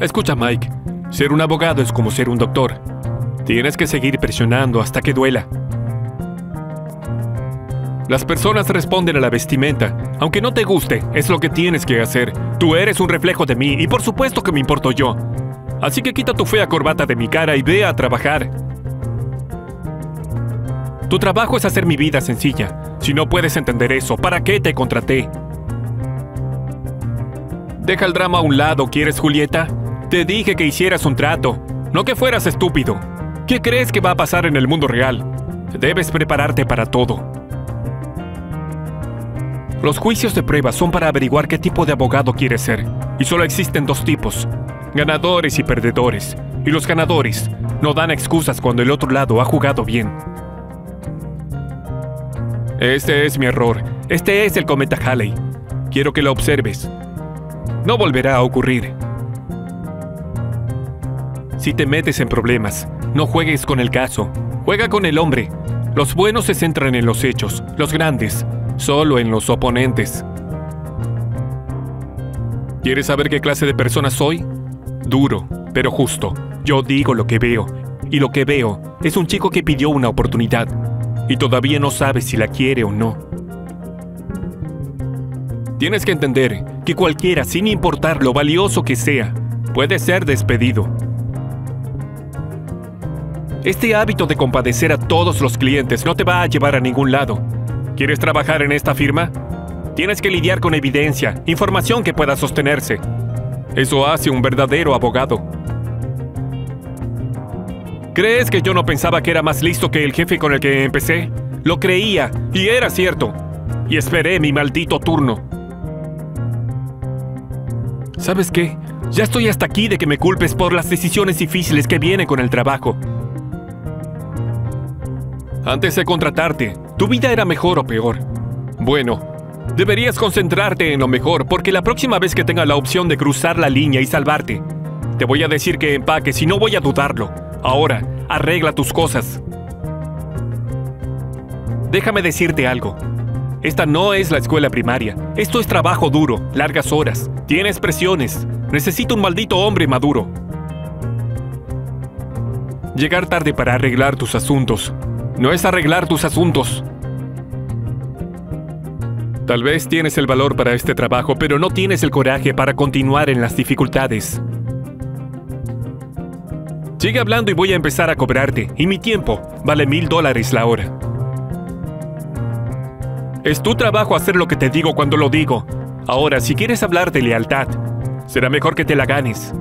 Escucha, Mike. Ser un abogado es como ser un doctor. Tienes que seguir presionando hasta que duela. Las personas responden a la vestimenta. Aunque no te guste, es lo que tienes que hacer. Tú eres un reflejo de mí y por supuesto que me importo yo. Así que quita tu fea corbata de mi cara y ve a trabajar. Tu trabajo es hacer mi vida sencilla. Si no puedes entender eso, ¿para qué te contraté? Deja el drama a un lado, ¿quieres, Julieta? Te dije que hicieras un trato, no que fueras estúpido. ¿Qué crees que va a pasar en el mundo real? Debes prepararte para todo. Los juicios de prueba son para averiguar qué tipo de abogado quieres ser. Y solo existen dos tipos, ganadores y perdedores. Y los ganadores no dan excusas cuando el otro lado ha jugado bien. Este es mi error. Este es el cometa Halley. Quiero que lo observes. No volverá a ocurrir. Si te metes en problemas, no juegues con el caso. Juega con el hombre. Los buenos se centran en los hechos, los grandes, solo en los oponentes. ¿Quieres saber qué clase de persona soy? Duro, pero justo. Yo digo lo que veo. Y lo que veo es un chico que pidió una oportunidad. Y todavía no sabe si la quiere o no. Tienes que entender que cualquiera, sin importar lo valioso que sea, puede ser despedido. Este hábito de compadecer a todos los clientes no te va a llevar a ningún lado. ¿Quieres trabajar en esta firma? Tienes que lidiar con evidencia, información que pueda sostenerse. Eso hace un verdadero abogado. ¿Crees que yo no pensaba que era más listo que el jefe con el que empecé? Lo creía, y era cierto. Y esperé mi maldito turno. ¿Sabes qué? Ya estoy hasta aquí de que me culpes por las decisiones difíciles que vienen con el trabajo. Antes de contratarte, ¿tu vida era mejor o peor? Bueno, deberías concentrarte en lo mejor porque la próxima vez que tenga la opción de cruzar la línea y salvarte, te voy a decir que empaques y no voy a dudarlo. Ahora, arregla tus cosas. Déjame decirte algo. Esta no es la escuela primaria. Esto es trabajo duro, largas horas. Tienes presiones. Necesito un maldito hombre maduro. Llegar tarde para arreglar tus asuntos. No es arreglar tus asuntos. Tal vez tienes el valor para este trabajo, pero no tienes el coraje para continuar en las dificultades. Sigue hablando y voy a empezar a cobrarte, y mi tiempo vale mil dólares la hora. Es tu trabajo hacer lo que te digo cuando lo digo. Ahora, si quieres hablar de lealtad, será mejor que te la ganes.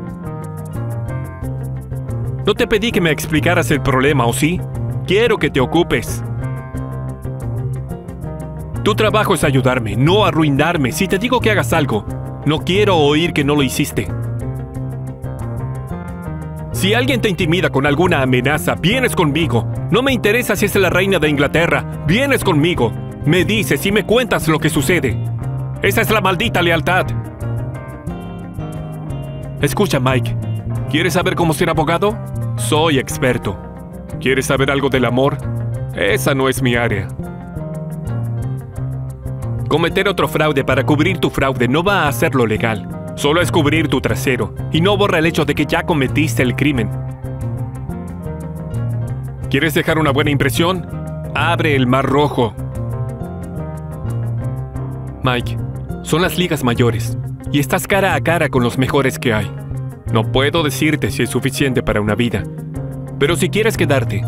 No te pedí que me explicaras el problema, ¿o sí? Quiero que te ocupes. Tu trabajo es ayudarme, no arruinarme. Si te digo que hagas algo, no quiero oír que no lo hiciste. Si alguien te intimida con alguna amenaza, vienes conmigo. No me interesa si es la reina de Inglaterra, vienes conmigo. Me dices y me cuentas lo que sucede. Esa es la maldita lealtad. Escucha, Mike. ¿Quieres saber cómo ser abogado? Soy experto. ¿Quieres saber algo del amor? Esa no es mi área. Cometer otro fraude para cubrir tu fraude no va a hacerlo legal. Solo es cubrir tu trasero y no borra el hecho de que ya cometiste el crimen. ¿Quieres dejar una buena impresión? Abre el mar rojo. Mike, son las ligas mayores y estás cara a cara con los mejores que hay. No puedo decirte si es suficiente para una vida, pero si quieres quedarte,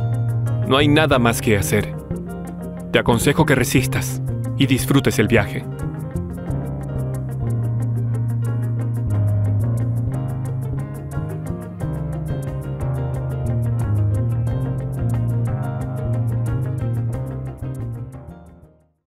no hay nada más que hacer. Te aconsejo que resistas y disfrutes el viaje.